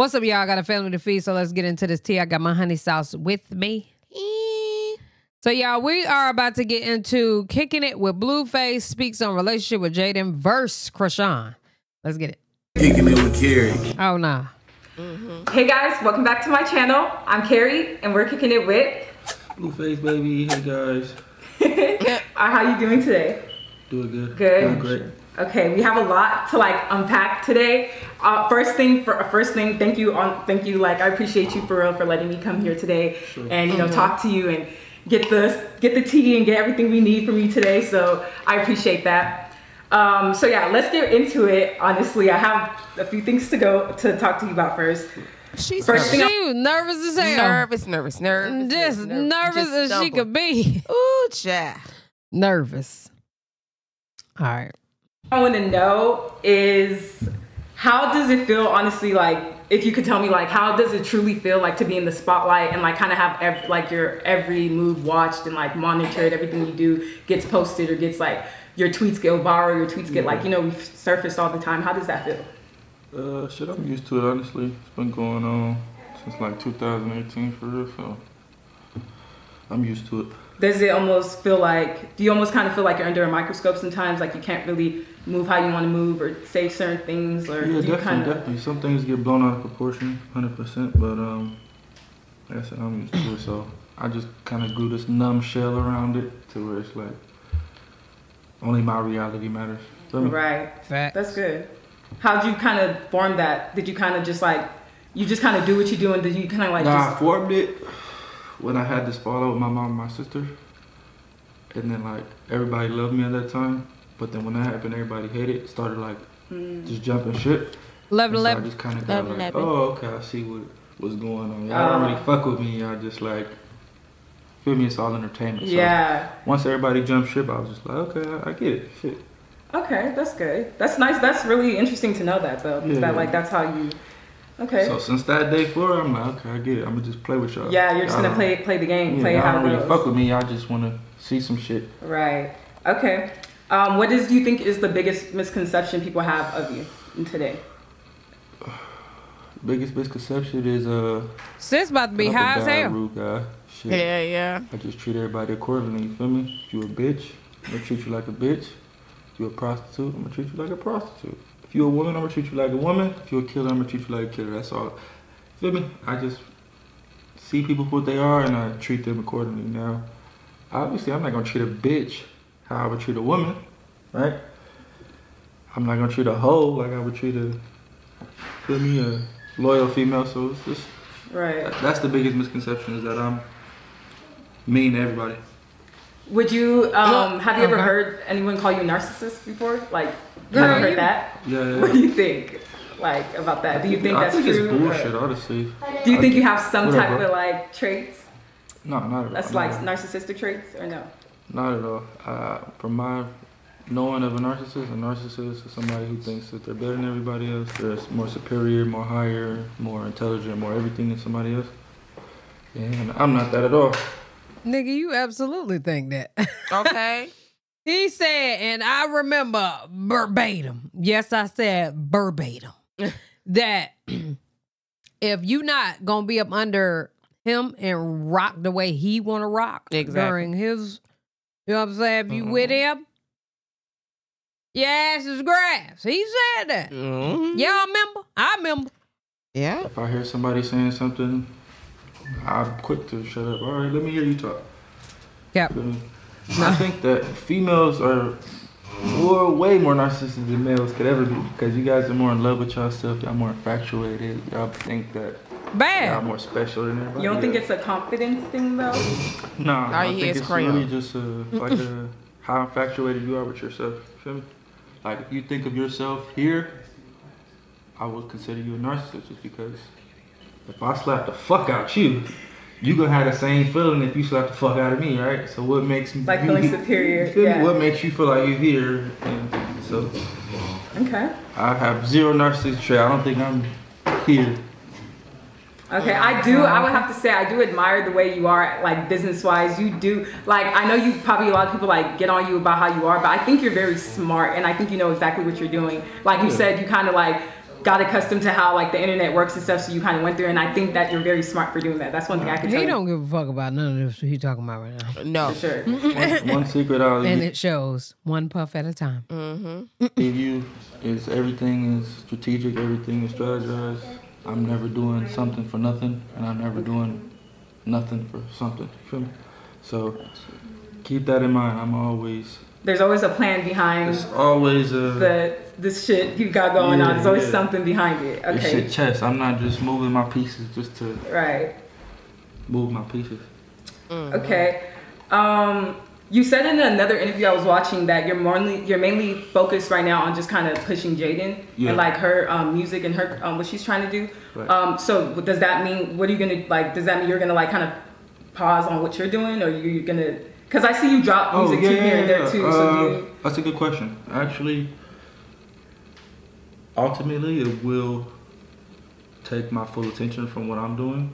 What's up, y'all? I got a family to feed, so let's get into this tea. I got my honey sauce with me. So, y'all, we are about to get into kicking it with Blueface speaks on relationship with Jaden verse Chrisean. Let's get it. Kicking it with Carrie. Oh nah. Mm-hmm. Hey guys, welcome back to my channel. I'm Carrie, and we're kicking it with. Blueface baby, hey guys. How you doing today? Doing good. Good. Doing great. Okay, we have a lot to like unpack today. Uh, first thing, for first thing, thank you on, thank you. Like I appreciate you for real for letting me come here today and you know talk to you and get the get the tea and get everything we need from you today. So I appreciate that. Um, so yeah, let's get into it. Honestly, I have a few things to go to talk to you about first. She's First She thing nervous. was nervous as hell. nervous, nervous, nervous, Just nervous Just as she stumbled. could be. Ooh, child. Nervous. All right. I want to know is how does it feel honestly like if you could tell me like how does it truly feel like to be in the spotlight and like kind of have ev- like your every move watched and like monitored everything you do gets posted or gets like your tweets go viral your tweets get like you know surfaced all the time how does that feel Uh, shit, I'm used to it, honestly. It's been going on since like 2018 for real, so I'm used to it. does it almost feel like do you almost kind of feel like you're under a microscope sometimes like you can't really move how you want to move or say certain things or Yeah, definitely, kind of definitely. Some things get blown out of proportion, 100%, but um, like I said, I'm used to it, so I just kind of grew this numb shell around it to where it's like only my reality matters. Me? right Fact. That's good. How'd you kind of form that? Did you kind of just like, you just kind of do what you do, and did you kind of like Nah, I formed it when I had this fallout with my mom and my sister. And then like everybody loved me at that time. But then when that happened, everybody hated it. Started like Mm. just jumping ship. Love And so I just kind of got Love like, oh, okay, I see what was going on. Y'all don't Uh. really fuck with me. Y'all just like, feel me? It's all entertainment. So Yeah. once everybody jumped ship, I was just like, okay, I, I get it. Shit. Okay, that's good. That's nice. That's really interesting to know that though. Yeah. That like that's how you. Okay. So since that day forward, I'm like, okay, I get it. I'm gonna just play with y'all. yeah, you're just gonna play play the game, Yeah, play y'all how don't it really goes. fuck with me. Y'all just wanna see some shit. Right. Okay. Um, what is do you think is the biggest misconception people have of you today? Biggest misconception is uh. Sis about to be high as hell. rude guy. Shit. Yeah, yeah. I just treat everybody accordingly. You feel me? If you a bitch, I'm gonna treat you like a bitch. If you a prostitute, I'm gonna treat you like a prostitute. If you're a woman, I'm gonna treat you like a woman. If you're a killer, I'm gonna treat you like a killer. That's all. Feel me? I just see people for what they are and I treat them accordingly. Now, obviously, I'm not gonna treat a bitch how I would treat a woman, right? I'm not gonna treat a hoe like I would treat a, feel me, a loyal female. So it's just Right. that's the biggest misconception is that I'm mean to everybody. Would you um have you ever Okay. heard anyone call you a narcissist before? Like, Girl, have you heard you- that? Yeah, yeah. What do you think? Like about that? Do you think I that's think true? it's or- bullshit, honestly. Do you think you have some Whatever. type of like traits? No, not at all. That's no. like narcissistic traits or no? Not at all. Uh, from my knowing of a narcissist, a narcissist is somebody who thinks that they're better than everybody else. They're more superior, more higher, more intelligent, more everything than somebody else. And I'm not that at all. Nigga, you absolutely think that. Okay. He said, and I remember verbatim. Yes, I said verbatim. that if you not gonna be up under him and rock the way he wanna rock Exactly. during his you know what I'm saying? If you Mhm. with him, your ass is grass. He said that. Mhm. Y'all remember? I remember. Yeah. If I hear somebody saying something, I'm quick to shut up. All right, let me hear you talk. Yep. Feel? I think that females are more, way more narcissistic than males could ever be because you guys are more in love with yourself. Y'all more infatuated. Y'all think that y'all Bad. more special than everybody. You don't think else. it's a confidence thing though? No, All I you think hear is it's crayon. really just uh like a, how infatuated you are with yourself. Feel me? Like if you think of yourself here, I would consider you a narcissist just because if I slap the fuck out you, you gonna have the same feeling if you slap the fuck out of me, right? So what makes me Like you- feeling superior, You feel yeah. What makes you feel like you're here? And so Okay. I have zero narcissistic trait. I don't think I'm here. Okay, I do. I would have to say I do admire the way you are, like business wise. You do like I know you probably a lot of people like get on you about how you are, but I think you're very smart and I think you know exactly what you're doing. Like you Yeah. said, you kind of like got accustomed to how like the internet works and stuff. So you kind of went through, and I think that you're very smart for doing that. That's one thing I can tell He you don't give a fuck about none of this he talking about right now. No. for sure. one, one secret I'll And it shows one puff at a time. Mm-hmm. give you is everything is strategic, everything is strategized. I'm never doing something for nothing, and I'm never doing nothing for something. You feel me? So keep that in mind. I'm always, There's always a plan behind There's always a. the this shit you got going on. There's always yeah. something behind it. It's Okay, shit chess. I'm not just moving my pieces just to right. move my pieces. Okay. Um, you said in another interview I was watching that you're mainly you're mainly focused right now on just kind of pushing Jaden Yeah. and like her um, music and her um, what she's trying to do. Right. Um, so does that mean what are you gonna like? Does that mean you're gonna like kind of pause on what you're doing, or you're gonna? Because I see you drop Oh music yeah, too yeah, here and there yeah. too. so do Uh, you, that's a good question. Actually, ultimately, it will take my full attention from what I'm doing.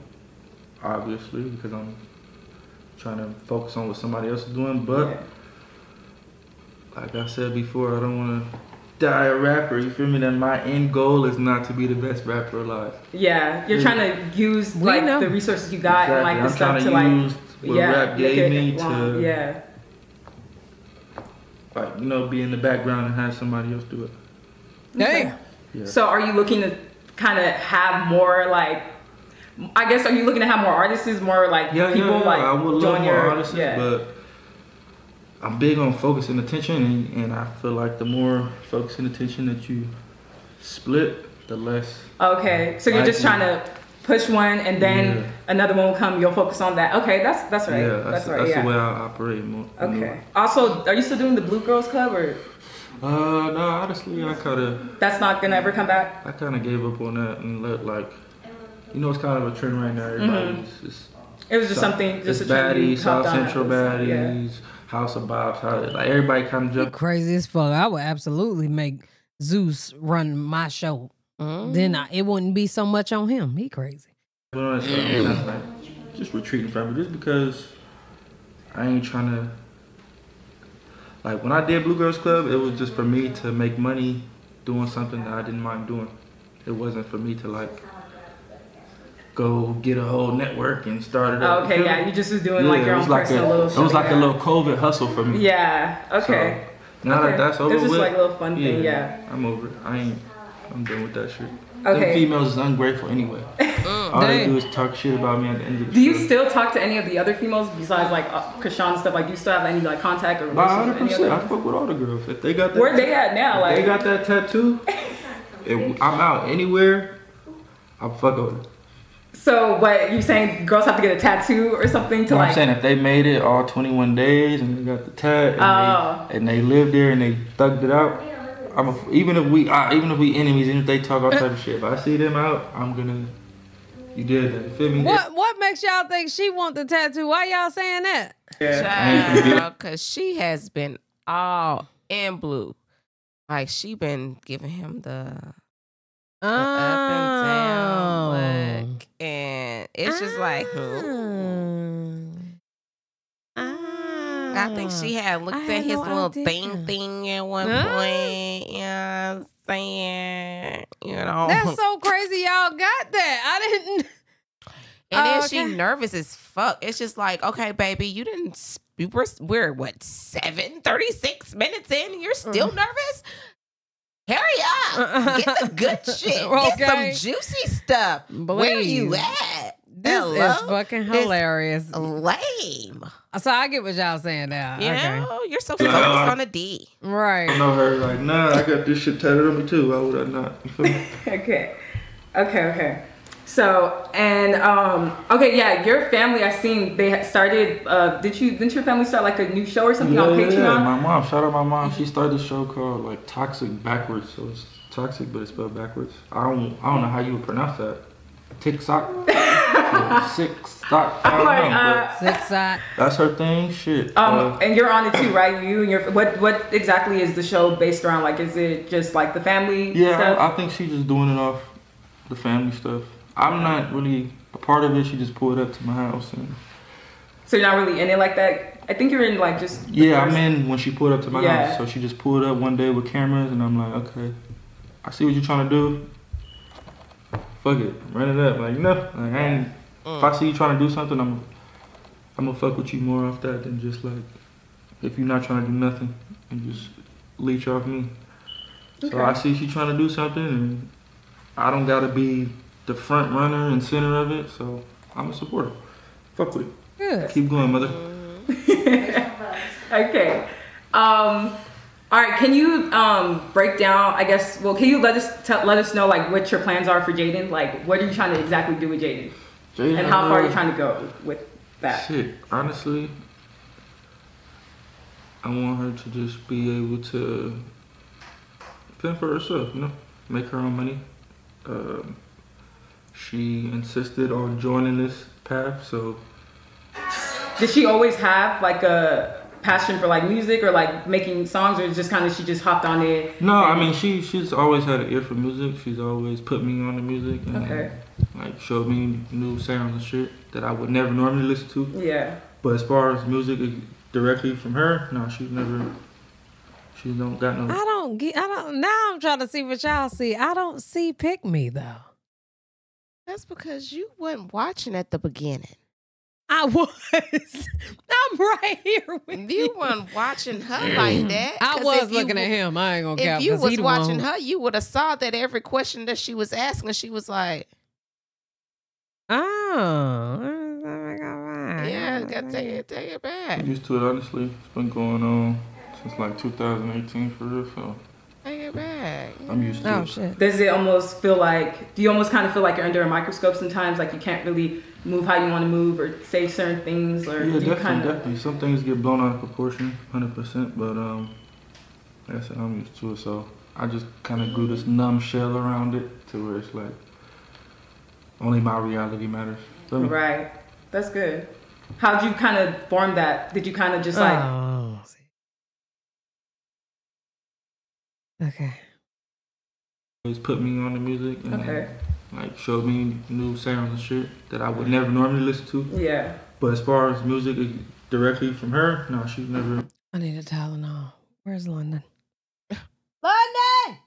Obviously, because I'm trying to focus on what somebody else is doing. But Yeah. like I said before, I don't want to die a rapper. You feel me? That my end goal is not to be the best rapper alive. yeah, you're Yeah. trying to use We like know. the resources you got and like the I'm stuff to to like use what yeah, rap make gave it me long. to yeah. like you know be in the background and have somebody else do it. Damn. Yeah. So are you looking to kind of have more like? I guess are you looking to have more artists, more like Yeah, people yeah, yeah. like I would love more your artists, yeah. but I'm big on focus and attention, and, and I feel like the more focus and attention that you split, the less. okay, so you're just trying to push one and then Yeah. another one will come. You'll focus on that. Okay, that's that's right. Yeah, that's, right. that's yeah. the way I operate. More, okay. Also, are you still doing the Blue Girls Club or Uh, no, honestly, I kind of, that's not gonna ever come back? I kind of gave up on that and let like, you know, it's kind of a trend right now. Everybody's just It was just something, just it's a trend baddies, South Central after, so, yeah. baddies, House of Bobs, how, like everybody kind of You jump. crazy as fuck. I would absolutely make Zeus run my show. Mm. Then I, it wouldn't be so much on him. He crazy. But on that stuff, I'm kinda like just retreating from it just because I ain't trying to. Like when I did Blue Girls Club, it was just for me to make money doing something that I didn't mind doing. It wasn't for me to like go get a whole network and start it up. Oh, okay, You yeah, me? you just was doing like Yeah, your own like personal a, little. It was like yeah. a little COVID hustle for me. Yeah. Okay. So, now Okay. that that's over It was just with, like a little fun thing, yeah. I'm over it. I ain't. I'm done with that shit. Okay. Them females is ungrateful anyway. All they do is talk shit about me at the end of the Do you still talk to any of the other females besides like uh, Chrisean and stuff? Like, do you still have any like contact or Nah, relationship with 100%. any I other? fuck with all the girls. If they got that, Where they at now? if they got that tattoo, if I'm out anywhere, I'm fuck with it. so what you saying? Girls have to get a tattoo or something to You know what like? I'm saying? If they made it all 21 days and they got the tat and, Oh. they, and they lived there and they thugged it out, I'm a, even if we uh, even if we enemies, even if they talk all type of shit, if I see them out, I'm gonna. You did that. You feel me? What what makes y'all think she want the tattoo? Why y'all saying that? Child, cause she has been all in blue. Like she been giving him the, the up and down look, and it's just like, hmm. I think she had looked I at his no little idea. thing thing at one Huh? point. You know saying? You know. That's so crazy. Y'all got that. I didn't. And then Oh, she nervous as fuck. It's just like, okay, baby, you didn't. We're, we're what seven thirty six minutes in. You're Mm. still nervous. Hurry up! Get the good shit. Get some juicy stuff. Where are you at? This Hello? is fucking This- hilarious. Lame. So I get what y'all saying now. You okay. know, you're so focused on the D. I Right. know her like, nah, I got this shit tatted on me too. Why would I not? You feel me? Okay. Okay. Okay. So and um okay yeah your family I seen they started uh did you didn't your family start like a new show or something on Patreon? My mom, shout out my mom. She started a show called like Toxic backwards. So it's toxic, but it's spelled backwards. I don't, I don't know how you would pronounce that. Tick sock, yeah, stock. I I'm like, know, uh, Six side. that's her thing. Shit. Um, uh, and you're on it too, right? You and your what? What exactly is the show based around? Like, is it just like the family yeah, stuff? I, I think she's just doing it off the family stuff. I'm not really a part of it. She just pulled up to my house and so you're not really in it like that. I think you're in like just. the yeah, I'm in when she pulled up to my Yeah. house. So she just pulled up one day with cameras, and I'm like, okay, I see what you're trying to do. fuck it, run it up. Like you know, like I ain't. If I see you trying to do something, I'm, I'm gonna fuck with you more off that than just like, if you're not trying to do nothing and just leech off me. So I see she trying to do something, and I don't gotta be the front runner and center of it. So I'm a supporter. Fuck with it. Good. Keep going, mother. Okay. Um, all right. Can you um, break down? I guess. Well, can you let us tell let us know like what your plans are for Jaden? Like, what are you trying to exactly do with Jaden, Jaden, and how far are you trying to go with that? Shit, honestly, I want her to just be able to fend for herself, you know, make her own money. Um, she insisted on joining this path, so Did she always have like a passion for like music or like making songs, or just kind of she just hopped on it? no, I mean she she's always had an ear for music. She's always put me on the music and Okay. Like showed me new sounds and shit that I would never normally listen to. Yeah. But as far as music directly from her, no, she's never. She don't got no. I don't get. I don't. Now I'm trying to see what y'all see. I don't see pick me though. That's because you wasn't watching at the beginning. I was. I'm right here with you. You wasn't watching her like that. I was if you looking at him. I ain't gonna If cap. you 'cause was he the watching her, you would have saw that every question that she was asking, she was like, Oh. Ah. "Yeah, got take it, take it back, I'm used to it, honestly. It's been going on since like 2018 for real, so take it back." I'm used to Oh it. shit. Does it almost feel like? Do you almost kind of feel like you're under a microscope sometimes? Like you can't really move how you want to move or say certain things, or Yeah, definitely, kind of? definitely. Some things get blown out of proportion, 100%, but um, like I said, I'm used to it, so I just kind of grew this numb shell around it to where it's like only my reality matters. Feel me? Right. That's good. How'd you kind of form that? Did you kind of just like? Oh. Okay. Always put me on the music and Okay. like showed me new sounds and shit that I would never normally listen to. Yeah. But as far as music directly from her, no, she's never. I need a Tylenol. Where's London? London! Can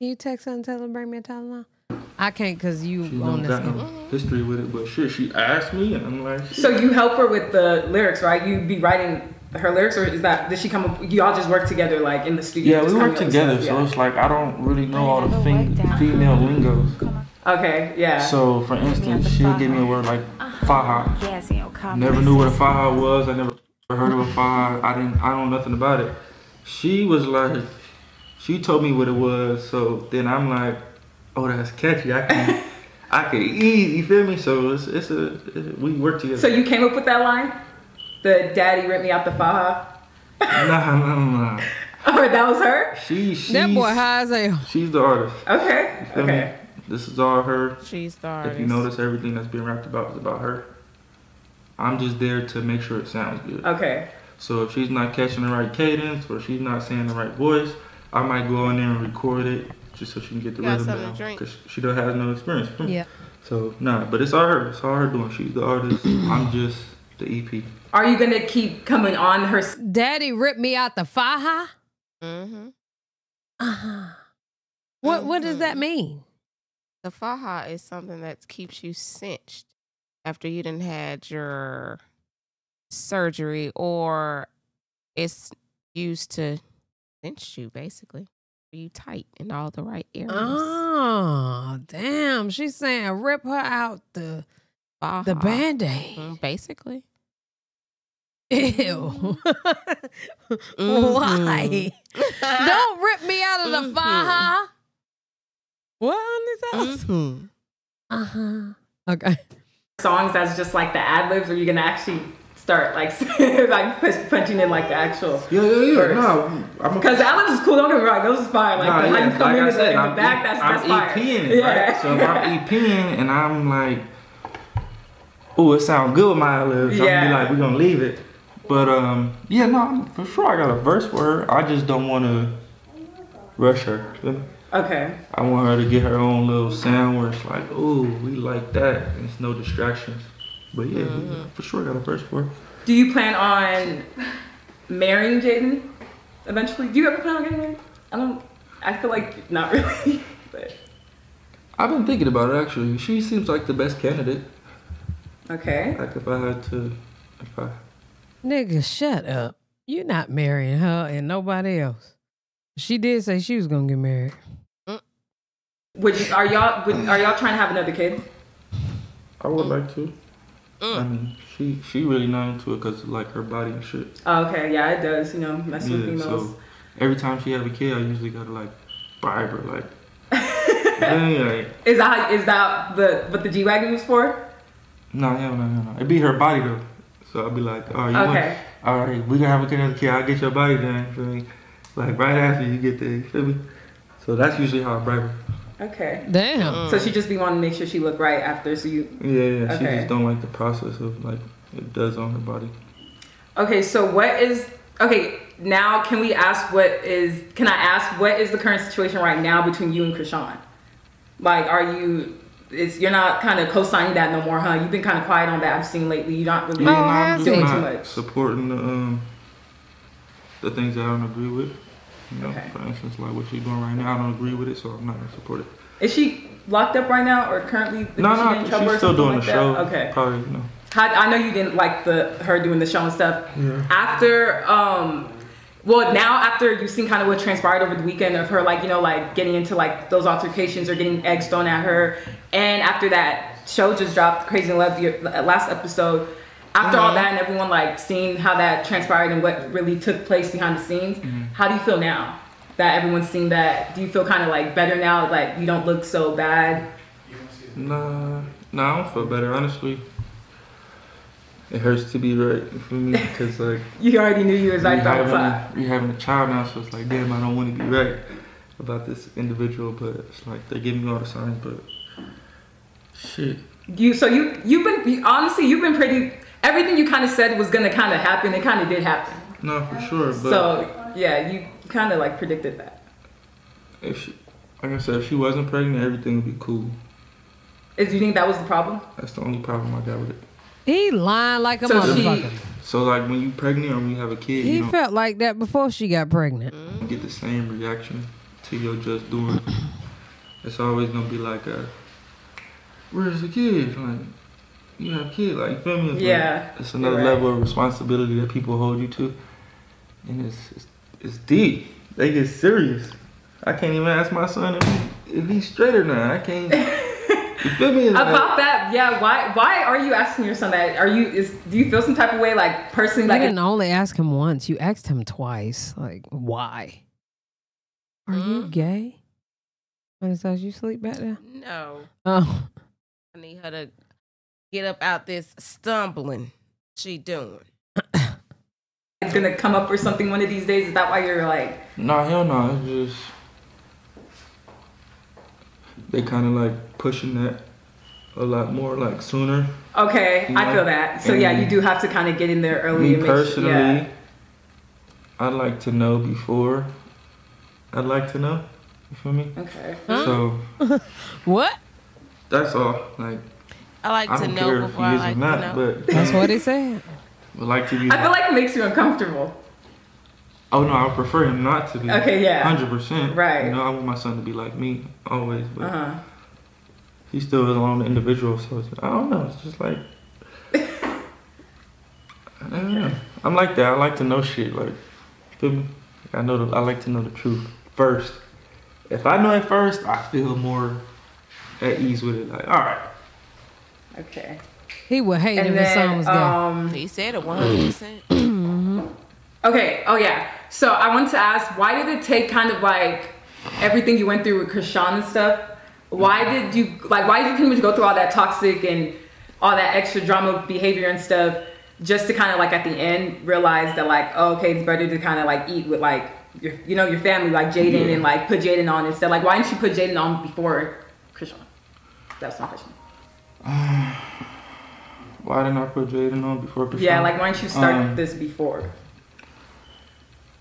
you text her and tell her to bring me a Tylenol? I can't because you She on don't this. got no history with it, but shit, she asked me, and I'm like, So you help her with the lyrics, right? You be writing her lyrics, or is that did she come up? You all just work together, like in the studio? yeah, we work coming up with together, stuff? so it's like I don't really know all the fem- female lingos. Yeah. Okay. Yeah. So, for instance, she'll give me a word like faja. Yes, you know, come. Never knew what a faja was. I never heard of a faja. I didn't. I don't know nothing about it. She was like, she told me what it was. So then I'm like, oh, that's catchy. I can, I can eat. You feel me? So it's it's a it- we work together. So you came up with that line? The daddy ripped me out the faja. nah, nah, nah. Oh, that was her. She she's That boy high as hell. she's the artist. Okay. Feel me? Okay. This is all her. She's the artist. If you notice, everything that's being rapped about is about her. I'm just there to make sure it sounds good. Okay. So if she's not catching the right cadence or she's not saying the right voice, I might go in there and record it just so she can get the rhythm something down. Cause she don't have no experience. Yeah. So nah, but it's all her. It's all her doing. She's the artist. I'm just the EP. Are you gonna keep coming on her? Daddy ripped me out the faja. Mm-hmm. Uh-huh. What what does that mean? The faja is something that keeps you cinched after you done had your surgery, or it's used to cinch you, basically. Be you tight in all the right areas. Oh, damn. She's saying rip her out the Faja. the band-aid. Mm, basically. Ew. Mhm. Why? Don't rip me out of the Mhm. faja. What on this house? Mhm. Uh-huh. Okay. songs that's just like the ad libs, or you gonna actually start like like push, punching in like the actual? Yeah, yeah, yeah. No, I'm Because ad is cool. Don't get me wrong; those is fire. Like Nah, yeah, come like in, I in, said, I'm back. That's I'm that's fire. EPing it, right? So if I'm EPing and I'm like, oh, it sounds good with my lips, I'm gonna be like, we're gonna leave it. But um, yeah, no, I'm- for sure I got a verse for her. I just don't want to rush her. okay. I want her to get her own little sound where it's like, oh, we like that, and it's no distractions. But yeah, mm-hmm. for sure I got a verse for her. Do you plan on marrying Jaden eventually? Do you ever plan on getting married? I don't. I feel like not really. But I've been thinking about it actually. She seems like the best candidate. Okay. Like if I had to, if I Nigga, shut up. You're not marrying her and nobody else. She did say she was gonna get married. Mm. Would you, are y'all would, are y'all trying to have another kid? I would like to. I Mm. mean, she she really not into it because like her body and shit. Oh, okay, yeah, it does. You know, mess with Yeah, females. so every time she have a kid, I usually gotta like bribe her, like, yeah, like, Is that is that the what the G wagon was for? no, no, no, no. It'd be her body though. So I'll be like, oh, you want, Okay. all right, we gonna have another kid. I'll get your body done. Feel me? Like right after you get there, you feel me? So that's usually how I bribe her. Okay. Damn. So she just be wanting to make sure she look right after. So you Yeah, yeah. She just don't like the process of like it does on her body. Okay, so what is okay? Now, can we ask what is? Can I ask what is the current situation right now between you and Chrisean? Like, are you? It's you're not kind of co-signing that no more, huh? You've been kind of quiet on that. I've seen lately. You're not really. Oh, nah, I I'm see. just Doing not too much. supporting the um the things that I don't agree with. You know, Okay. for instance, like what she's doing right now, I don't agree with it, so I'm not gonna support it. Is she locked up right now, or currently? No, she no, in she's still doing like the that? show. Okay. Probably, you know. How, I know you didn't like the her doing the show and stuff. Yeah. After um well now after you've seen kind of what transpired over the weekend of her like, you know, like getting into like those altercations or getting eggs thrown at her. And after that show just dropped Crazy Love the last episode. After all uh-huh. that and everyone like seeing how that transpired and what really took place behind the scenes, mm-hmm. how do you feel now? That everyone's seen that. Do you feel kind of like better now? Like you don't look so bad? Nah, nah, I don't feel better, honestly. It hurts to be right for me because like You already knew you was like having, a, we having a child now, so it's like damn, I don't want to be right about this individual, but it's like they're giving me all the signs, but shit. You so you you've been honestly you've been pretty everything you kind of said was gonna kind of happen it kind of did happen No, for sure, but so yeah you kind of like predicted that if she, like I said, if she wasn't pregnant, everything would be cool. is do you think that was the problem That's the only problem I got with it. He lying like a So she- motherfucker. So like when you pregnant or when you have a kid, He you don't felt like that before she got pregnant. get the same reaction to your just doing. It's always gonna be like a, where's the kid? Like you have a kid, like you feel me? It's Yeah, like, it's another right. level of responsibility that people hold you to, and it's it's, it's deep. They get serious. I can't even ask my son if he, if he's straight or not. I can't. you feel me? It's like- about that yeah why why are you asking your son that are you is do you feel some type of way like personally You like didn't only ask him once. You asked him twice. Like, why? Are you Mm. gay? What is that? You sleep back there? No, Oh, I need her to get up out this stumbling she doing. it's gonna come up or something one of these days is that why you're like Nah, hell no. It's just they kind of like pushing that a lot more, like sooner. okay i feel that so yeah you do have to kind of get in there early Me and make sure- personally, yeah. I'd like to know before. I'd like to know. You feel me? okay So what? that's all. Like I like I to don't know care if before he I is like or not, to know. but That's what he said. would like to be. i feel like it makes you uncomfortable oh no, I would prefer him not to be. Okay, yeah. Hundred percent. Right. You know, I want my son to be like me always, but uh-huh he's still his own individual. So it's, I don't know. It's just like I don't know. I'm like that. I like to know shit. Like, feel me? I know. The, I like to know the truth first. If I know it first, I feel more at ease with it. Like, all right. Okay He would hate and if his son then was gay. um He said it 100%. Okay. Oh yeah. So I want to ask, why did it take kind of like everything you went through with Chrisean and stuff? Why did you like? Why did you pretty much go through all that toxic and all that extra drama behavior and stuff, just to kind of like at the end realize that like, oh, okay, it's better to kind of like eat with like your, you know, your family, like Jaden, Yeah. and like put Jaden on instead. Like, why didn't you put Jaden on before Chrisean? That's my question. Why didn't I put Jaden on before Chrisean? Yeah, like why didn't you start Um, this before?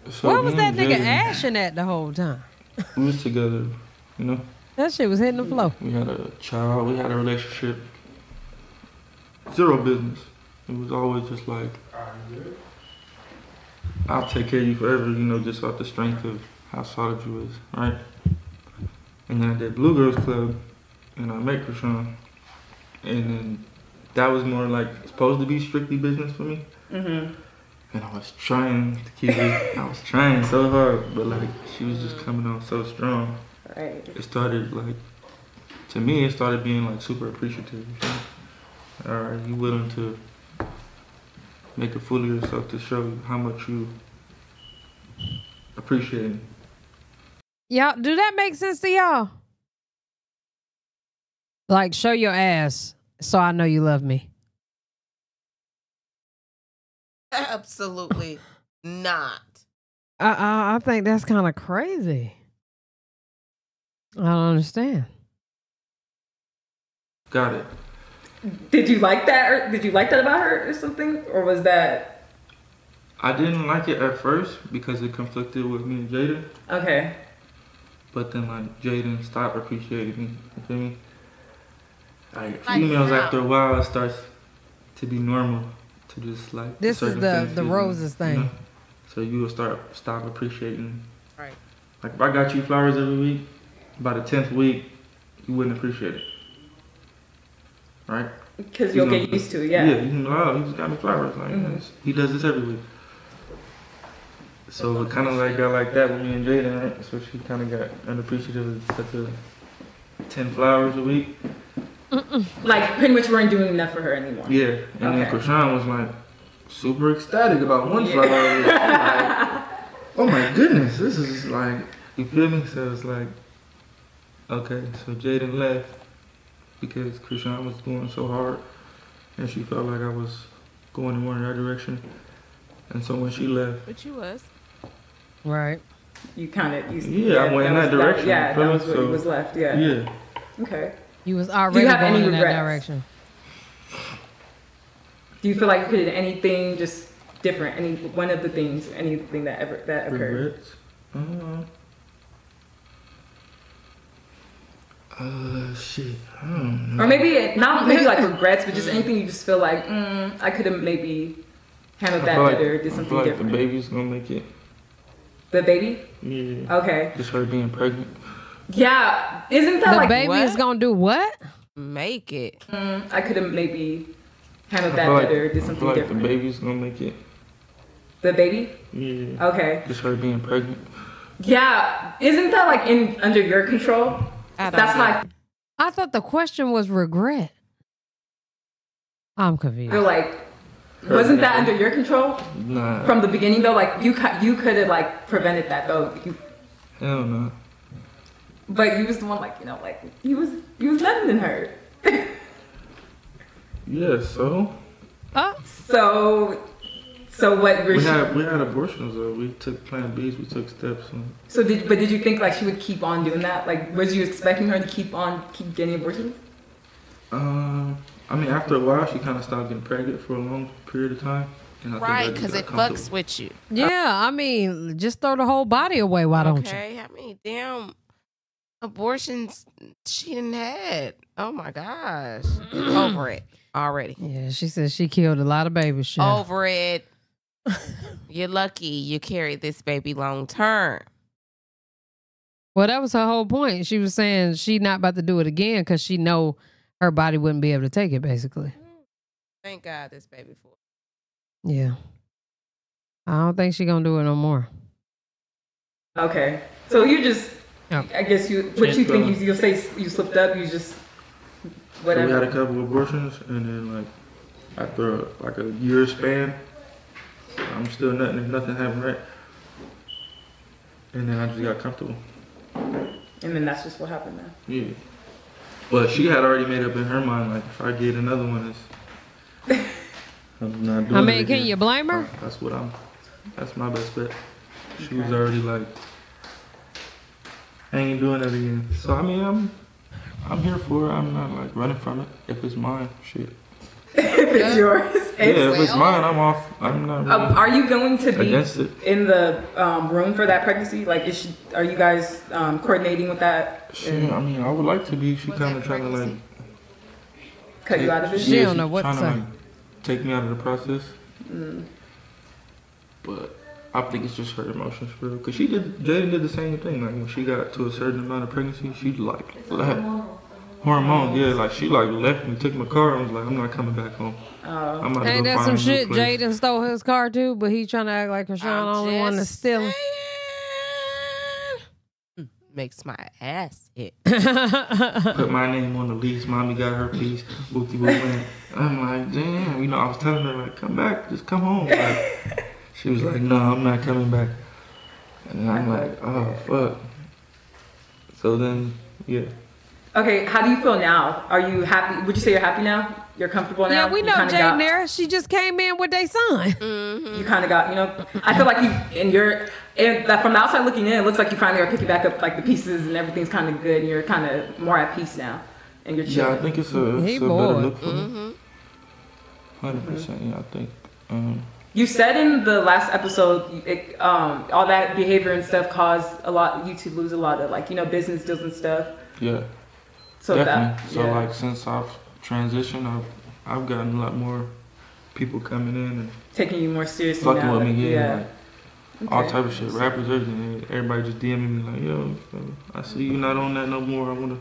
So Where was that nigga Jaden, ashing at the whole time? We was together. You know, That shit was hitting the floor. we had a child. We had a relationship. Zero business. It was always just like, I'll take care of you forever. You know, just off the strength of how solid you is, right? And then I did Blue Girls Club. and I met Chrisean, and then that was more like supposed to be strictly business for me. Mm-hmm. And I was trying to keep it. I was trying so hard, but like she was just coming on so strong. Right. It started like, to me, it started being like super appreciative. You know? All right, you willing to make a fool of yourself to show you how much you appreciate me. Y'all, do that make sense to y'all? Like, show your ass so I know you love me. Absolutely not. I I, I think that's kind of crazy. I don't understand. Got it. Did you like that, or did you like that about her, or something, or was that I didn't like it at first because it conflicted with me and Jaden, okay? but then like Jaden stopped appreciating me. You feel me? Like Like females how? after a while it starts to be normal to just like This is the- the you do, roses you thing. know? So you will start stop appreciating. Right. Like if I got you flowers every week, by the tenth week, you wouldn't appreciate it. Right? Because you'll You get used to it, yeah. Yeah, you can oh, he just got me flowers. Like Mhm. that's- he does this every week. So it kind of like got like that with me and Jaden, right? So she kind of got unappreciative of the ten flowers a week. Like pretty much weren't doing enough for her anymore. Yeah, and then Okay. Chrisean was like super ecstatic about one Yeah. flower. like, oh my goodness, this is like you feel me? So it's like okay, so Jaden left because Chrisean was going so hard, and she felt like I was going more in that direction. And so when she left, But she was. Right. You kind of, you, Yeah, I went in that was- direction, yeah, feel that was what So- was left. Yeah. yeah, Okay. You was already have going any in that direction. Do you feel like you could have anything just different? Any one of the things, anything that ever that occurred? regrets. Uh, uh, shit, I don't know. Or maybe not maybe like regrets, but just anything you just feel like mm, I could have maybe handled that feel like, better, did I something feel like different. the baby's gonna make it. The baby? Yeah. Okay. Just her being pregnant. Yeah. Isn't that the like baby is what? gonna do what? Make it. mm, I could have maybe handled I that like, better, did I something feel like different. the baby's gonna make it. The baby? Yeah. Okay. Just her being pregnant. Yeah. Isn't that like in under your control? I That's know. how I I thought the question was regret. I'm confused. You're like wasn't that under your control Nah. from the beginning though? Like you you could have like prevented that though. You, hell no. But you was the one like you know like you was you was nothing in her. Yeah. So Oh, So so what? were we she- had we had abortions though. We took Plan B's. We took steps. And So did but did you think like she would keep on doing that? Like was you expecting her to keep on keep getting abortions? um, I mean, after a while, she kind of stopped getting pregnant for a long period of time. And I Right, because it fucks with you. yeah. I mean, just throw the whole body away. Why don't you? okay, I mean, damn abortions she didn't had. Oh my gosh. Over it already. Yeah, she said she killed a lot of babies. child. Over it. You're lucky you carried this baby long term. Well, that was her whole point. She was saying she not about to do it again because she know her body wouldn't be able to take it. Basically, Thank God this baby for. yeah. I don't think she gonna do it no more. Okay. So you just Yeah. I guess you what you think you you'll say you slipped up, you just So we had a whatever. couple abortions, and then like after like a year span, I'm still nothing. Nothing happened right. And then I just got comfortable. And then that's just what happened now. Yeah. But she had already made up in her mind like if I get another one, it's I'm not doing I it mean, can again. you blame her? That's what I'm. That's my best bet. She was already like, I ain't doing that again. So I mean, I'm, I'm here for it. I'm not like running from it. If it's mine, shit. if it's yours. yeah, if it's mine, I'm off. I'm not really are you going to be against it. in the um, room for that pregnancy? Like, is she, are you guys um, coordinating with that? She, and I mean, I would like to be. She kind of trying to like pregnancy? cut you out of it? She yeah, don't she's know what trying to to like take me out of the process. Mm. But I think it's just her emotions for real. Cause she did, Jaden did the same thing. Like when she got to a certain amount of pregnancy, she like left. Hormone, yeah, like she like left me, took my car, and was like, I'm not coming back home. Oh. I'm about to Ain't go that find some a new shit? place." Jaden stole his car too, but he trying to act like Chrisean I'm only one that's just stealing. saying. Makes my ass hit. Put my name on the lease. Mommy got her piece. Booty boo man. I'm like, damn. You know, I was telling her like, come back, just come home. Like, she was like, no, I'm not coming back. And I'm like, oh fuck. So then, yeah. Okay, how do you feel now? Are you happy? Would you say you're happy now? You're comfortable now? yeah, we know kinda got- there. She just came in with their son. You kind of got, you know, I feel like you, and you're, and that from the outside looking in, it looks like you finally are picking back up like the pieces and everything's kind of good and you're kind of more at peace now. And you're Yeah, I think it's a, it's a better look for me. 100%, yeah, I think. Um, You said in the last episode, it, um, all that behavior and stuff caused a lot, you to lose a lot of like, you know, business deals and stuff. yeah, So definitely. that, so yeah. like since I've transitioned, I've I've gotten a lot more people coming in and taking you more seriously fucking now. with me, yeah, like all type of shit, rappers, everything. Everybody just DMing me like, yo, I see you not on that no more. I wanna,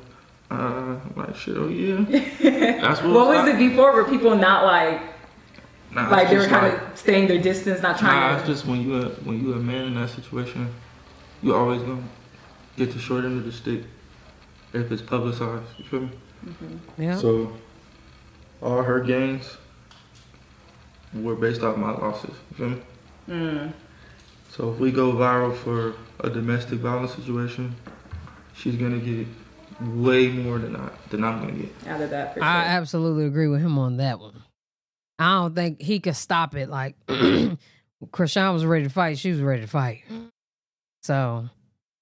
uh, I'm like shit. Oh yeah, that's what. What was it before? Were people not like, Nah, like they were kind like- of staying their distance, not trying. Nah, trying it's to? just when you a when you a man in that situation, you always gonna get the short end of the stick if it's publicized. You feel me? Mhm. Yeah. So all her gains were based off my losses. You feel me? Mm. So if we go viral for a domestic violence situation, she's gonna get way more than I than I'm gonna get. Out of that, for I sure. absolutely agree with him on that one. I don't think he could stop it. Like Chrisean was ready to fight, she was ready to fight. So,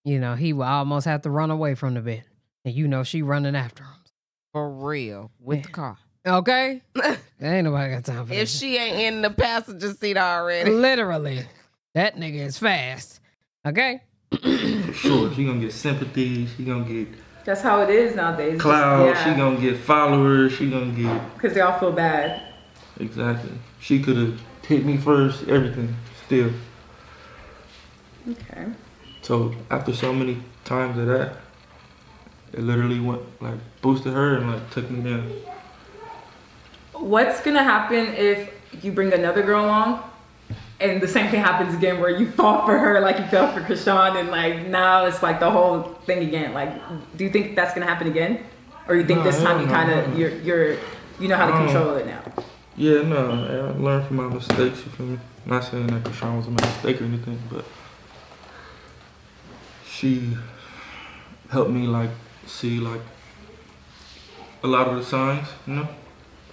you know, he would almost have to run away from the bed. And you know she running after him. For real. With the car. Okay? Ain't nobody got time for that. if that. she ain't in the passenger seat already. Literally. That nigga is fast. Okay? For sure, she gonna get sympathy. She gonna get That's how it is nowadays. clout. She gonna get followers. She gonna get because they all feel bad. Exactly. She could have hit me first. Everything still. Okay. So after so many times of that, it literally went like boosted her and like took me down. What's gonna happen if you bring another girl along, and the same thing happens again, where you fall for her like you fell for Chrisean, and like now it's like the whole thing again. Like, do you think that's gonna happen again, or you think No, this time you hell no. kind of you're you're you know how to control it now? Yeah, no, I learned from my mistakes. You feel me? Not saying that Chrisean was a mistake or anything, but she helped me like see like a lot of the signs. You know,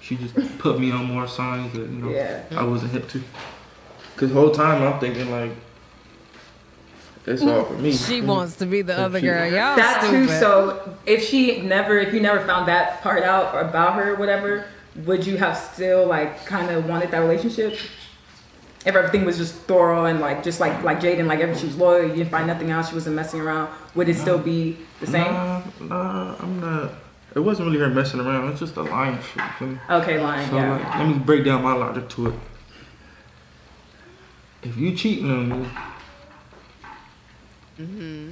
she just put me on more signs that you know Yeah. I wasn't hip to. Cause the whole time I'm thinking like it's all for me. She wants to be the So other she- girl. Y'all That stupid. too. So if she never, if you never found that part out about her, or whatever, would you have still like kind of wanted that relationship? If everything was just thorough and like just like like Jaden, like every she was loyal, you didn't find nothing else, she wasn't messing around. Would it still be the same? Nah, nah, I'm not. It wasn't really her messing around. It's just a lying shit. You feel me? Okay, lying. So yeah. like, let me break down my logic to it. If you cheating on me, mm-hmm.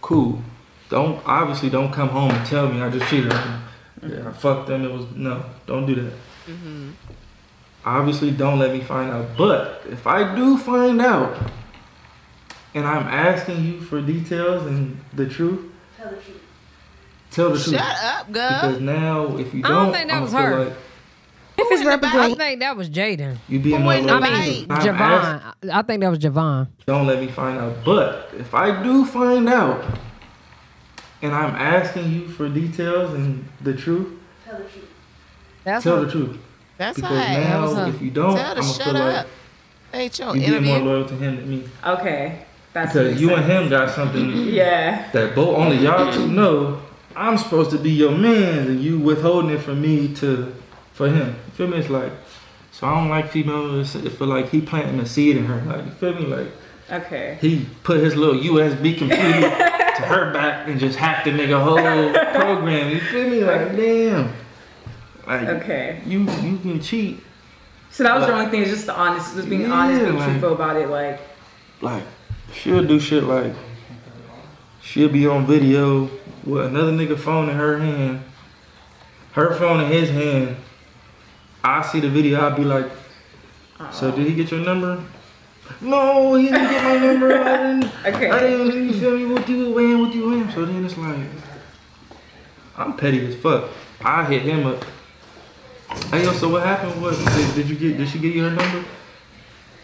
cool. Don't obviously don't come home and tell me I just cheated on you. Yeah, I fucked them. It was no. Don't do that. Mm-hmm. Obviously, don't let me find out. But if I do find out, and I'm asking you for details and the truth, tell the truth. Tell the Shut truth. up, girl. Because now, if you I don't, I don't think that I'ma was her. Like If it's I think that was Jaden. you being Who more in the to I mean, Right. I'm asking- Javon. I think that was Javon. don't let me find out. But if I do find out and I'm asking you for details and the truth, tell the truth. That's tell her. the truth. That's Because how now, her. if you don't, Tell her I'm to gonna shut feel like up. Ain't your you being more loyal to him than me. Okay. That's Because you and him got something Yeah. that both only y'all two know. I'm supposed to be your man, and you withholding it from me to for him. You feel me? It's like so I don't like females. It feel like he planting a seed in her. Like you feel me? Like Okay. he put his little USB computer to her back and just hacked the nigga whole program. You feel me? Like damn. Like Okay. you you can cheat. So that was Like- only thing, is just the honest, just being Yeah, honest, being like- truthful about it. Like, Like she'll do shit like she'll be on video with another nigga phone in her hand, her phone in his hand. I see the video, I'd be like, so oh. did he get your number? No, he didn't get my number. I didn't. Okay. I didn't. You feel me? What you when? What you when? So then it's like, I'm petty as fuck. I hit him up. Hey yo, so what happened? What did, did you get? Did she give you her number?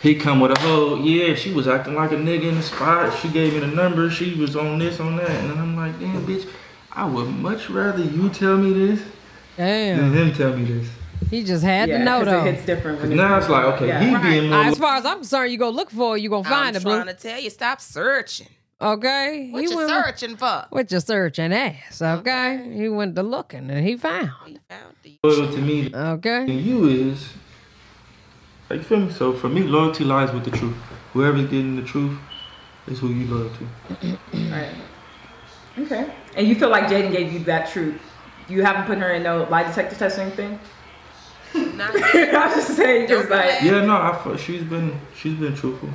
He come with a whole yeah. She was acting like a nigga in the spot. She gave me the number. She was on this, on that, and I'm like, damn, bitch. I would much rather you tell me this than Damn. him tell me this. He just had yeah, to know though. it hits different. When Now it's like, okay, Yeah. he Right. being more. As far as I'm concerned, you go look for it, you gonna find I'm it, Blue. trying to tell you, stop searching. Okay. What he you went searching for? with your searching ass. Okay. He went to looking and he found. He found the loyal to me Okay. And you is, like, you feel me? So for me, loyalty lies with the truth. Whoever's getting the truth is who you loyal to. Right. Okay. And you feel like Jaidyn gave you that truth. You haven't put her in no lie detector test or anything? Not I was just saying, just like, Yeah, no, I feel she's been she's been truthful.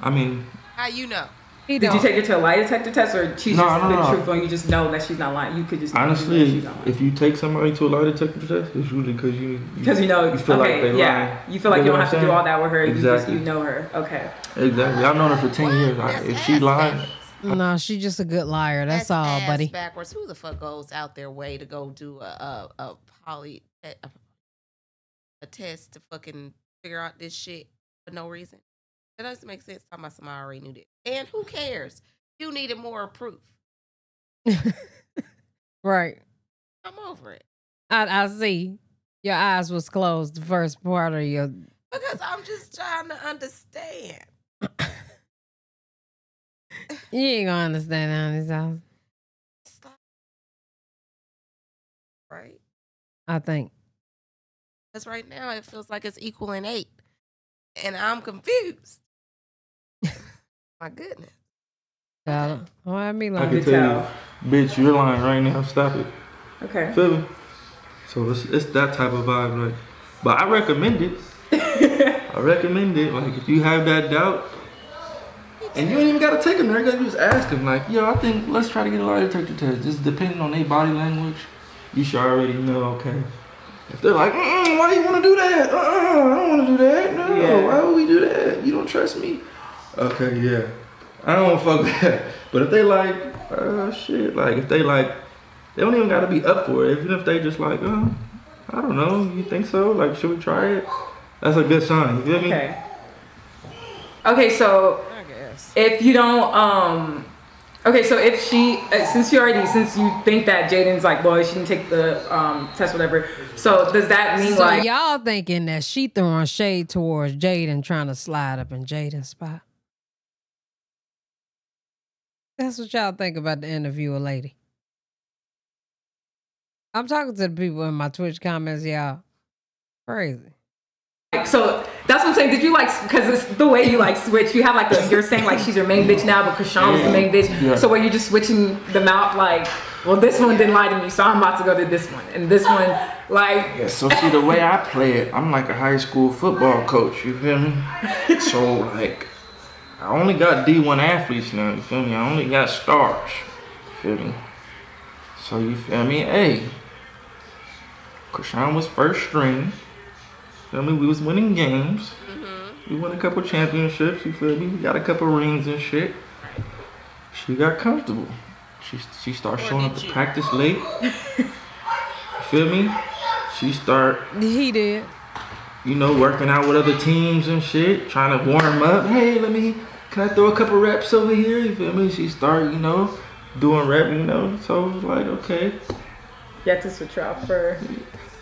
I mean, how you know? He did you don't. take her to a lie detector test or she's No, just no, been no. truthful and you just know that she's not lying? You could just know that honestly, she's not lying. if you take somebody to a lie detector test, it's usually because you Because you know, you feel okay, like they yeah, lying. you feel like you, know don't what have to do all that with her. You just Exactly. you know her. Okay. Exactly. I've known her for ten years. I, if she ass lying, backwards. No, she's just a good liar. That's, all, ass buddy. Backwards. Who the fuck goes out their way to go do a a, a poly a, a test to fucking figure out this shit for no reason? It doesn't make sense. Talking about somebody already knew this. And who cares? You needed more proof. Right. I'm over it I, I see. Your eyes was closed the first part of your because I'm just trying to understand. You ain't gonna understand honest house. Stop. Right. I think. Because right now it feels like it's equal in eight, and I'm confused. My goodness. Well, well, I mean I like can tell you, bitch, you're lying right now. Stop it. Okay. Feel me? So it's, it's that type of vibe, like. But I recommend it. I recommend it. Like if you have that doubt, and you ain't even gotta take them there. You gotta just ask them, like, yo, I think let's try to get a lie detector test. Just depending on their body language, you should already know. Okay. If they're like, why do you want to do that? Uh, uh I don't want to do that. No, Yeah. why would we do that? You don't trust me. Okay, yeah. I don't want to fuck with that. But if they like, uh, shit, like if they like, they don't even gotta be up for it. Even if they just like, uh, I don't know, you think so? Like, should we try it? That's a good sign. You feel me? Okay. Okay, so I guess. if you don't, um, okay, so if she, uh, since you already, since you think that Jaidyn's like, well, she didn't take the um, test, whatever. So does that mean So like, y'all thinking that she throwing shade towards Jaidyn trying to slide up in Jaidyn's spot? That's what y'all think about the interview with lady. I'm talking to the people in my Twitch comments, y'all. Crazy. Like, so that's what I'm saying. Did you like, because it's the way you like switch. You have like the, you're saying like she's your main bitch now, but Chrisean was the main bitch. Yeah. So where you're just switching them out, like, well, this one didn't lie to me, so I'm about to go to this one, and this one, like, Yeah, so see the way I play it, I'm like a high school football coach, you feel me? so like I only got D1 athletes now, you feel me? I only got stars. You feel me? So you feel me? Hey. Chrisean was first string. Feel me? We was winning games. Mm-hmm. We won a couple championships, you feel me? We got a couple rings and shit. She got comfortable. She she started showing up to you? practice late. you feel me? She start He did. you know, working out with other teams and shit, trying to warm up. Hey, let me, can I throw a couple reps over here? You feel me? She start, you know, doing rep, you know. So it was like, okay, you have to switch her out for,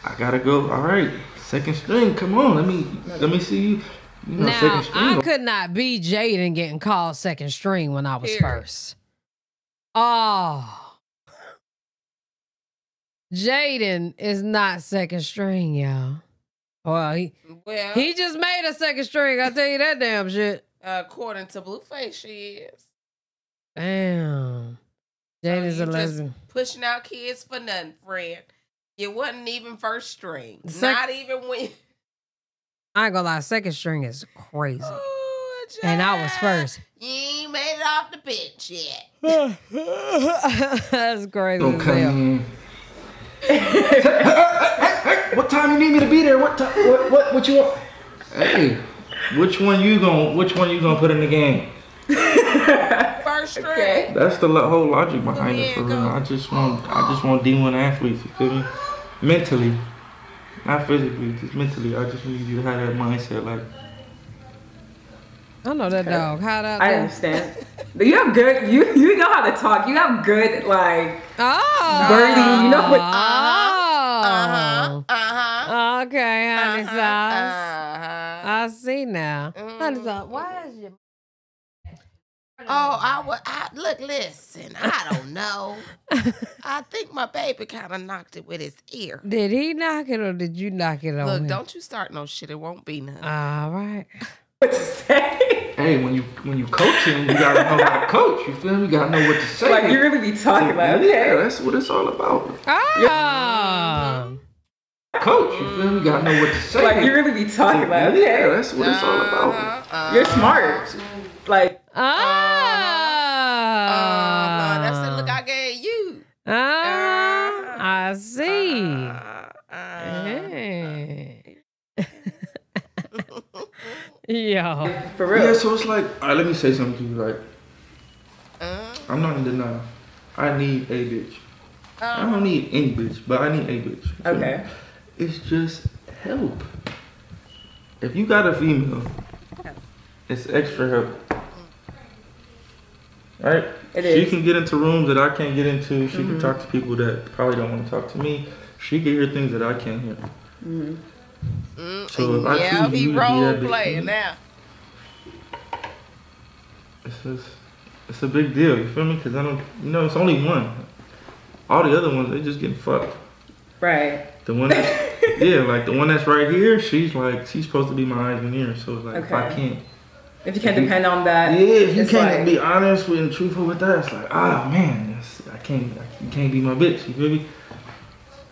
I gotta go. All right, second string, come on, let me, let me see you. You know, Now, second string. I could not be Jaidyn getting called second string when I was Period. first. Oh. Jaidyn is not second string, y'all. Well, he, Well, he just made a second string. I tell you that damn shit. according to Blueface, she is Damn. Jaidyn's you a just lesbian. pushing out kids for nothing, friend. You wasn't even first string. Sec- Not even when. I ain't gonna lie, second string is crazy. Ooh, and I was first. You ain't made it off the bench yet. That's crazy. Don't as come what time you need me to be there? What time? What what what you want? Hey, which one you gonna? Which one you gonna put in the game? First string. Okay. That's the lo- whole logic behind it. For real, I just want I just want D1 athletes. You feel me? Mentally, not physically, just mentally. I just need you to have that mindset. Like I know that dog. How that? I go? understand. you have good. You you know how to talk. You have good like. Oh, Birdie, you know what- Oh, Uh huh. okay, honey sauce. Uh huh. I see now. Mm. Honey sauce, why is your Oh, I would. I, look, listen. I don't know. I think my baby kind of knocked it with his ear. Did he knock it or did you knock it on Look, him? don't you start no shit. It won't be none. All right. What to say? hey, when you when you coaching, you gotta know how to coach. You feel me? You gotta know what to say. like you really be talking like yeah, okay. that's what it's all about. Ah. Coach, you feel me? You gotta know what to say. Like you really be talking like yeah, okay. that's what it's all about. Uh-huh, You're uh-huh. smart. Like Ah. Oh, Lord, that's the look I gave you. Ah, I see. Uh, uh, Hey. Yo. for real. Yeah, so it's like, all right, let me say something to you. Like, uh, I'm not in denial. I need a bitch. I don't need any bitch, but I need a bitch. You feel me? Okay. It's just help. If you got a female, it's extra help. Right? It she is. can get into rooms that I can't get into. She Mm-hmm. can talk to people that probably don't want to talk to me. She can hear things that I can't hear. Mm, So if I yeah, he be role playing now. It's just, it's a big deal. You feel me? Because I don't, you know, it's only one. All the other ones, they just getting fucked. Right. The one that's, yeah, like the one that's right here, she's like, she's supposed to be my eyes and ears. So it's like, if I can't, If you can't depend on that. yeah, if you can't like- be honest with and truthful with that, it's like, ah, man, that's, I can't, I, you can't be my bitch. You feel me?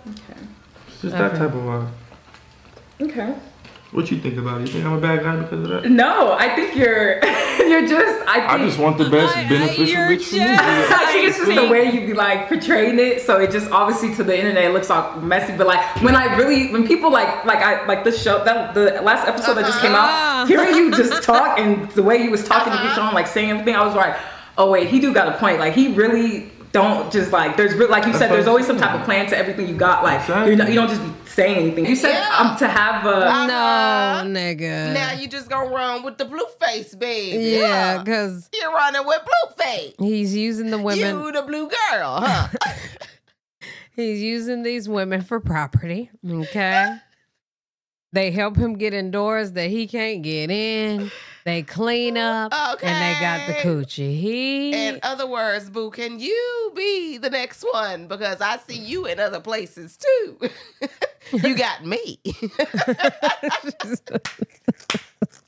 Okay. It's just that type of vibe. Okay. What you think about it? You think I'm a bad guy because of that? No, I think you're you're just I think I just want the best I- I- beneficial you're bitch for me. just- I think it's just the way you be like portraying it. So it just obviously to the internet it looks all messy. But like when I really when people like like I like the show that the last episode that just came Uh-huh. out, hearing you just talk and the way you was talking to be Sean, like saying everything, I was like, oh wait, he do got a point. Like he really don't just like there's like you said, there's always some type of plan to everything you got. Like Exactly. you're not, you don't just be saying anything. You said Yeah. um to have a Uh-huh. No, nigga. Now you just gonna run with the blue face, baby. yeah, huh? because You're running with Blueface. he's using the women. You the blue girl, huh? He's using these women for property. Okay. They help him get indoors that he can't get in. They clean up. Okay. And they got the coochie. He In other words, Boo, can you be the next one? Because I see you in other places too. you got me.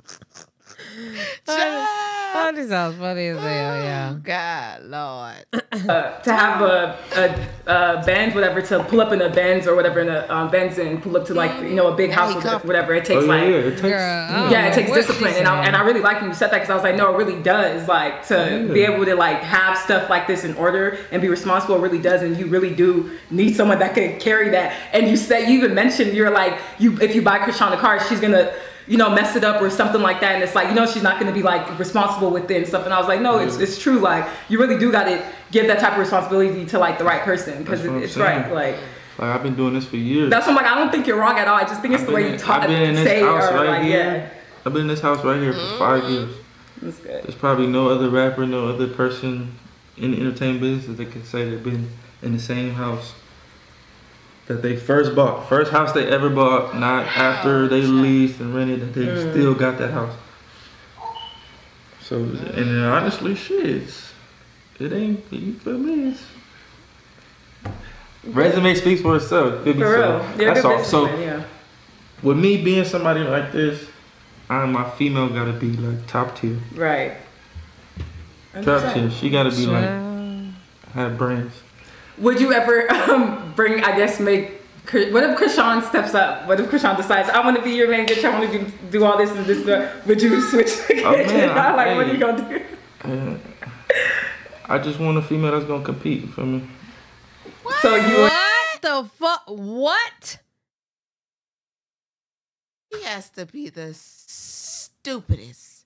Oh, this sounds funny as hell, yeah. God, Lord. uh, to have a, a, a Benz, whatever, to pull up in a Benz or whatever in a um, Benz and pull up to like you know a big house or whatever. It takes Oh, yeah, like yeah, it takes, Girl, yeah, it takes discipline, and I, and I really like when you said that because I was like, no, it really does. Like to be able to like have stuff like this in order and be responsible really does, and you really do need someone that can carry that. And you said you even mentioned you're like you if you buy Chrisean a car, she's gonna. You know, mess it up or something like that, and it's like you know she's not going to be like responsible with it and stuff. And I was like, no, it's it's true. Like you really do got to give that type of responsibility to like the right person because That's it's saying. right. Like Like I've been doing this for years. that's why I'm like, I don't think you're wrong at all. I just think it's I've the way been you talk, I've been in this say, house or right like, here. yeah, I've been in this house right here for five mm-hmm. years. that's good. There's probably no other rapper, no other person in the entertainment business that can say they've been in the same house that they first bought, first house they ever bought, not after they leased and rented, that they Mm. still got that house. So, and honestly, shit, it ain't, you feel me? It's, resume speaks for itself. For So, real, that's all. So, yeah. with me being somebody like this, I my female gotta be like top tier. Right. Top tier. She gotta be like have brands. Would you ever um, bring, I guess, make what if Chrisean steps up? What if Chrisean decides I want to be your main bitch? I want to do, do all this and this. That. Would you switch? Oh, man, I- like, what are you gonna do? Uh, I just want a female that's gonna compete. You feel me? So you What the fuck? What? He has to be the stupidest,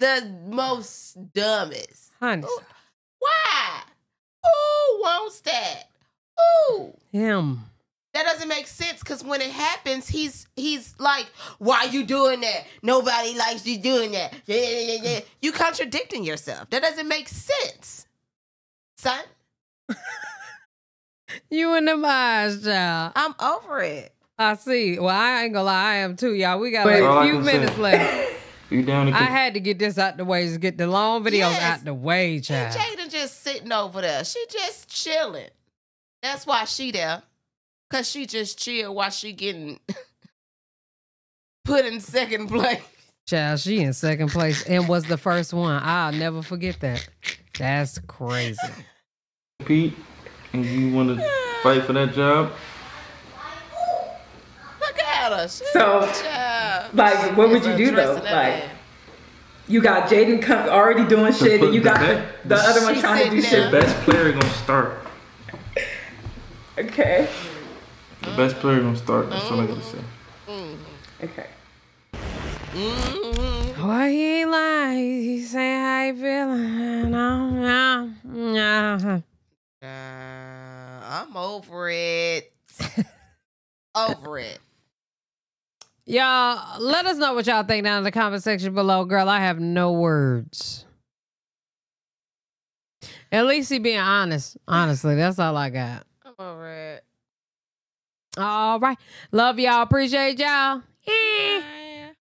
the most dumbest. Honey. Why? Who wants that? Who? Him. That doesn't make sense because when it happens, he's he's like, "Why you doing that? Nobody likes you doing that." Yeah, yeah, yeah, yeah. You contradicting yourself. That doesn't make sense, son. You in the eyes, child. I'm over it. I see. Well, I ain't gonna lie, I am too, y'all. We got Wait. like All few can say. minutes left. You down to I had to get this out the way to get the long videos Yes. out the way, child. And child. Jada just sitting over there. She just chilling. That's why she there. Cause she just chill while she getting put in second place. Child, she in second place and was the first one. I'll never forget that. That's crazy. Pete, and you want to fight for that job, Look at her. She So, child. like, what would you do, though? Like, man. you got Jaidyn already doing shit, and you got the, the other one trying to do sitting shit. there. best player gonna start. Okay. The best player gonna start. That's all I gotta say. Okay. Mhm. Well, he ain't lying. He saying how he feeling. No, no, no. Uh, I'm over it. over it. Y'all, let us know what y'all think down in the comment section below. Girl, I have no words. At least he being honest. Honestly, that's all I got. I'm over it. All right. Love y'all. Appreciate y'all.